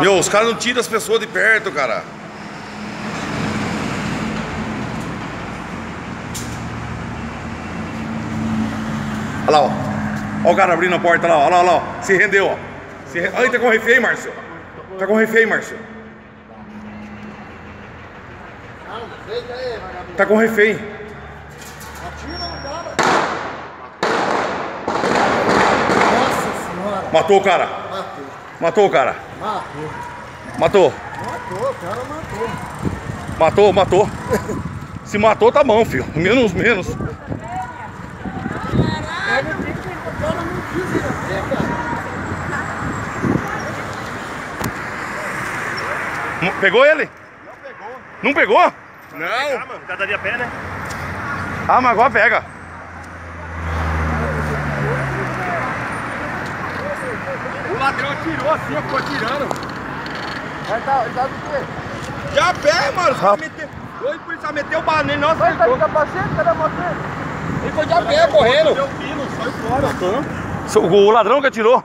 Meu, os caras não tiram as pessoas de perto, cara. Olha lá, ó. Olha o cara abrindo a porta lá, ó. Olha lá, olha lá. Se rendeu, ó. Se re... Olha, tá com refém, Márcio. Tá com refém, Márcio. Tá com refém. Nossa senhora. Matou o cara. Matou. O cara. Matou. Matou. Matou, o cara matou. Matou, matou. Se matou, tá bom, filho. Menos, menos. Não- Pegou ele? Não pegou. Não pegou? Não. Ah, mano, cada dia a pé, né? Ah, mas agora pega. Ladrão atirou assim, ó, ficou atirando. Vai tá, tá do quê? De a pé, mano. Ah. meteu... Dois policiais meteu o bala nele, nossa, Vai tá de ele capacete, cadê a moto? foi de a pé, correndo. Deu pino, saiu fora. O ladrão que atirou.